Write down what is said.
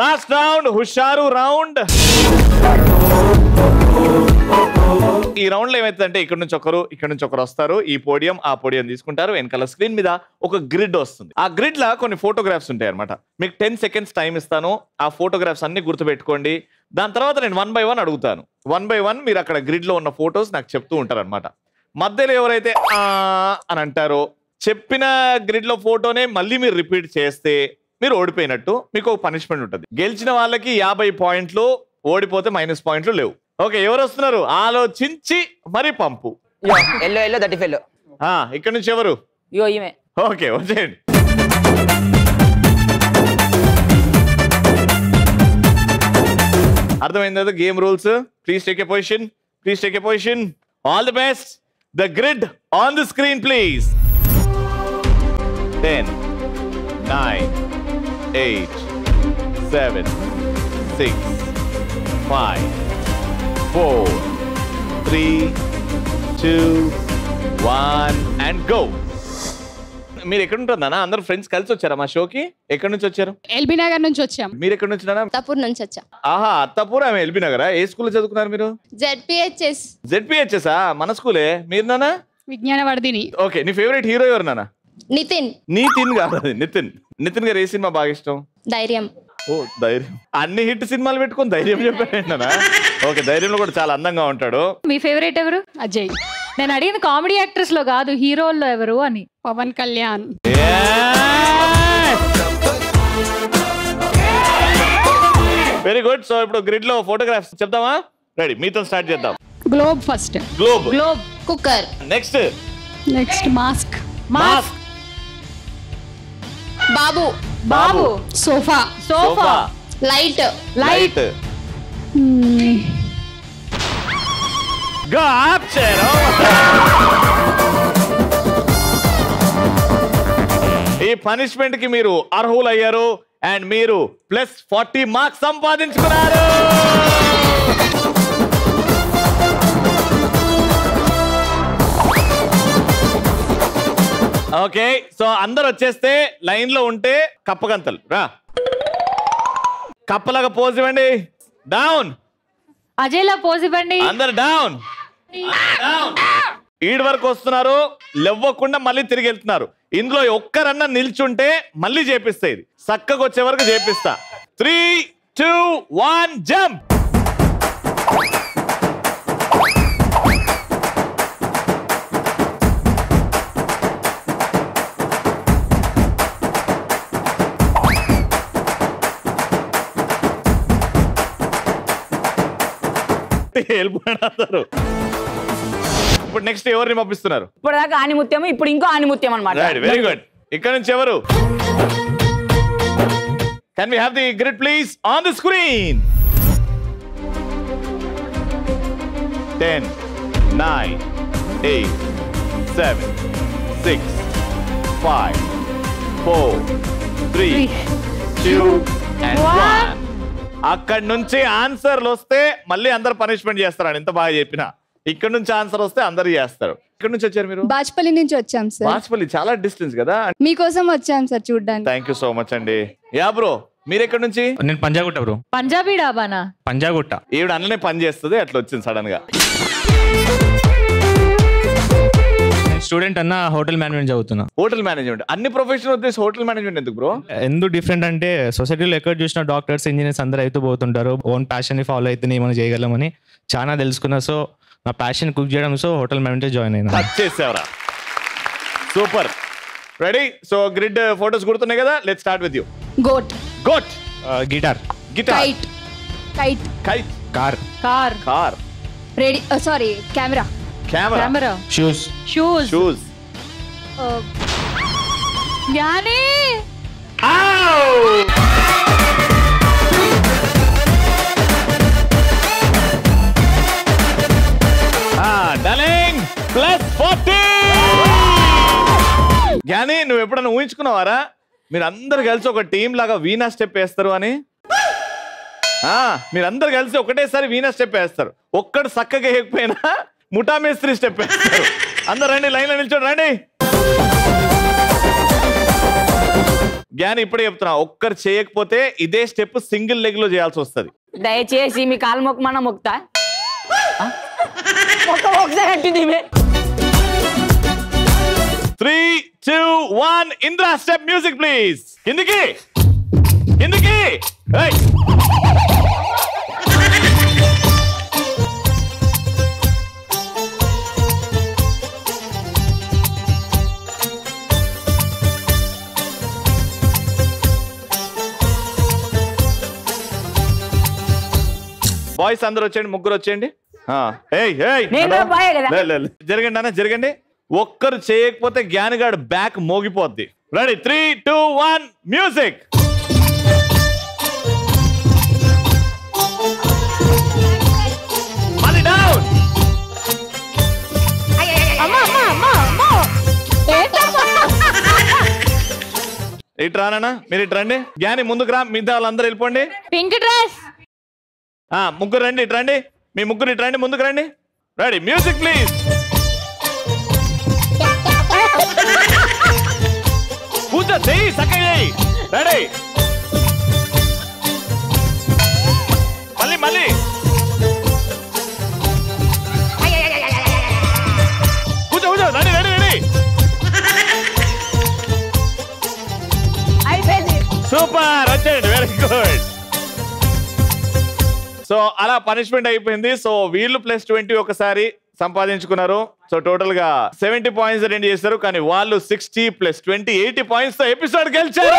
Last round హుషారు round ఈ రౌండ్లో ఏమైతుందంటే ఇక్కడ నుంచి ఒకరు ఇక్కడ నుంచి ఒకరు వస్తారు. ఈ పోడియం ఆ పోడియం తీసుకుంటారు. వెనకాల స్క్రీన్ మీద ఒక గ్రిడ్ వస్తుంది. ఆ గ్రిడ్ లా కొన్ని ఫోటోగ్రాఫ్స్ ఉంటాయి అనమాట మీకు టెన్ సెకండ్స్ టైం ఇస్తాను. ఆ ఫోటోగ్రాఫ్స్ అన్ని గుర్తుపెట్టుకోండి. దాని తర్వాత నేను వన్ బై వన్ అడుగుతాను. వన్ బై వన్ మీరు అక్కడ గ్రిడ్లో ఉన్న ఫొటోస్ నాకు చెప్తూ ఉంటారు అనమాట మధ్యలో ఎవరైతే అని అంటారో చెప్పిన గ్రిడ్లో ఫోటోనే మళ్ళీ మీరు రిపీట్ చేస్తే మీరు ఓడిపోయినట్టు మీకు ఒక పనిష్మెంట్ ఉంటుంది. గెలిచిన వాళ్ళకి యాభై పాయింట్లు ఓడిపోతే మైనస్ పాయింట్లు లేవు. ఓకే ఎవరు వస్తున్నారు? ఆలోచించి మరి పంపు. ఎల్లో ఎల్లో దట్టి ఫెల్లో ఆ, ఇక్కడ నుంచి ఎవరు? ఇగో ఈమె. ఓకే వచ్చేయండి. అర్థమైంది కదా game rules please take a position please take a position all the best the grid on the screen please ten nine eight seven six five four three two one and go మీరు ఎక్కడ ఉంటుందన్నా అందరు friends కలిసి వచ్చారా మా షోకి? ఎక్కడి నుంచి వచ్చారు? ఎల్బీ నగర్ నుంచి వచ్చాం. మీరు ఎక్కడి నుంచి నాన్న? తపూర్ నుంచి వచ్చా. ఆహా అత్తాపూర్ ఆమె ఎల్బీ నగరా? ఏ స్కూల్లో చదువుకున్నారు మీరు? జెడ్పిహెచ్ఎస్. జెడ్పిహెచ్ఎసా మన స్కూలే. మీరు నానా విజ్ఞానవర్ధిని. ఓకే నీ ఫేవరెట్ హీరో ఎవరు నాన్న? నితిన్. నితిన్ కాదు అది నితిన్. నితిన్ గారు ఏ సినిమా బాగా ఇష్టం? ధైర్యం. ఓ ధైర్యం. అన్ని హిట్ సినిమాలు పెట్టుకొని ధైర్యం చెప్పాను ఓకే ధైర్యంలో కూడా చాలా అందంగా ఉంటాడు. మీ ఫేవరెట్ ఎవరు? అజయ్. నేను అడిగింది కామెడీ యాక్టర్స్లో కాదు హీరోల్లో ఎవరు అని. Pawan Kalyan. Very good so ఇప్పుడు గ్రిడ్లో ఫోటోగ్రాఫ్స్ చెప్తామా? రెడీ మీతో స్టార్ట్ చేద్దాం. Globe first globe globe cooker next next mask mask బాబు. బాబు. సోఫా. సోఫా. లైట్. లైట్. ఈ పనిష్మెంట్కి మీరు అర్హులయ్యారు. అండ్ మీరు ప్లస్ ఫార్టీ మార్క్స్ సంపాదించుకున్నారు. ఓకే సో అందరు వచ్చేస్తే లైన్లో ఉంటే కప్పగంతలు. రా. కప్పలాగా పోజ్ ఇవ్వండి. డౌన్ అజయ్లా పోజ్ ఇవ్వండి. అందరు డౌన్ ఈడ్ వరకు వస్తున్నారు లేవ్వకుండా మళ్ళీ తిరిగి వెళ్తున్నారు. ఇందులో ఒక్కరన్నా నిల్చుంటే మళ్ళీ చేపిస్తా ఇది. చక్కగా వచ్చే వరకు చేపిస్తా. త్రీ టూ వన్ జంప్ వెళ్ళిపోయినారు ఇప్పుడు నెక్స్ట్ ఎవరిని పంపిస్తున్నారు? ఇప్పుడు దాకా ఆనిముత్యం ఇప్పుడు ఇంకో ఆనిముత్యం అనమాట వెరీ గుడ్ ఇక్కడ నుంచి ఎవరు? Can we have the grid please on the screen ten nine eight seven six five four three two and one అక్కడి నుంచి ఆన్సర్లు వస్తే మళ్ళీ అందరు పనిష్మెంట్ చేస్తారని ఎంత బాగా చెప్పినా. ఇక్కడ నుంచి ఆన్సర్ వస్తే అందరు చేస్తారు. ఇక్కడ నుంచి వచ్చారు మీరు? బాజ్పల్లి నుంచి వచ్చాం సార్. వాజ్పల్లి చాలా డిస్టెన్స్ కదా? మీకోసం వచ్చాం సార్ చూడ్డానికి. థ్యాంక్ యూ సో మచ్ అండి. యా బ్రో మీరు ఎక్కడి నుంచి? నేను పంజాగుట్ట బ్రో పంజాబీ డాబానా? పంజాగుట్ట. ఈవిడ అన్ననే పని చేస్తుంది అట్లా వచ్చింది సడన్గా. స్టూడెంట్ అన్న హోటల్ మేనేజ్మెంట్ చదువుతున్నా. Hotel management. అన్ని ప్రొఫెషన్ వచ్చేసి హోటల్ మేనేజ్మెంట్ ఎందుకు బ్రో? ఎందుకు డిఫరెంట్ అంటే సొసైటీలో ఎక్కడ చూసినా డాక్టర్స్ ఇంజనీర్స్ అందరూ అయితే పోతుంటారు. ఓన్ ప్యాషన్ని ఫాలో అయితే ఏమైనా చేయగలమని చాలా తెలుసుకున్నా. సో నా ప్యాషన్ కుక్ చేయడం సో హోటల్ మేనేజ్మెంట్ జాయిన్ అయినా. చేసేవరా. Super. Ready so grid photos గుర్తున్నాయి కదా? Let start with you goat goat guitar guitar kite kite kite car car car ready sorry camera camera shoes shoes shoes Gnani డలింగ్ plus forty జ్ఞాని నువ్వు ఎప్పుడైనా ఊహించుకున్నావారా? మీరు అందరు కలిసి ఒక టీం లాగా వీణా స్టెప్ వేస్తారు అని? మీరందరు కలిసి ఒకటేసారి వీణా స్టెప్ వేస్తారు. ఒక్కడు చక్కగా వేయకపోయినా ముఠా మేస్త్రి స్టెప్ వేస్తారు. అందరు రండి లైన్లో నిల్చోండి రండి. జ్ఞాని ఇప్పుడే చెప్తున్నా ఒక్కరు చేయకపోతే ఇదే స్టెప్ సింగిల్ లెగ్లో చేయాల్సి వస్తుంది. దయచేసి మీ కాలు మొక్కమన్నా మొక్తా. త్రీ టూ వన్ ఇంద్రా స్టెప్ మ్యూజిక్ ప్లీజ్. కిందికి కిందికి బాయ్స్ అందరూ వచ్చేయండి ముగ్గురు వచ్చేయండి. జరగండి అన్న జరగండి. ఒక్కరు చేయకపోతే జ్ఞానిగాడు back మోగిపోద్ది. Ready three two one music ఇటు రానన్నా మీరు ఇటు రండి. జ్ఞాని ముందుకు రా మిగతా వాళ్ళందరూ వెళ్ళిపోండి. Pink dress. ముగ్గురు రండి ఇటు రండి. మీ ముగ్గురు ఇటు రండి ముందుకు రండి. రెడీ మ్యూజిక్ ప్లీజ్ పూజ చెయ్యి చక్కగా చెయ్యి. రెడీ మళ్ళీ మళ్ళీ. Pooja Pooja ready ready ready. అయిపోయింది. సూపర్ వచ్చేయండి. వెరీ గుడ్ సో అలా పనిష్మెంట్ అయిపోయింది. సో వీళ్ళు ప్లస్ ట్వంటీ ఒకసారి సంపాదించుకున్నారు. సో టోటల్గా సెవెంటీ పాయింట్స్ రెండు చేశారు. కానీ వాళ్ళు సిక్స్టీ ప్లస్ ట్వంటీ ఎయిటీ పాయింట్స్తో ఎపిసోడ్ గెలిచారు.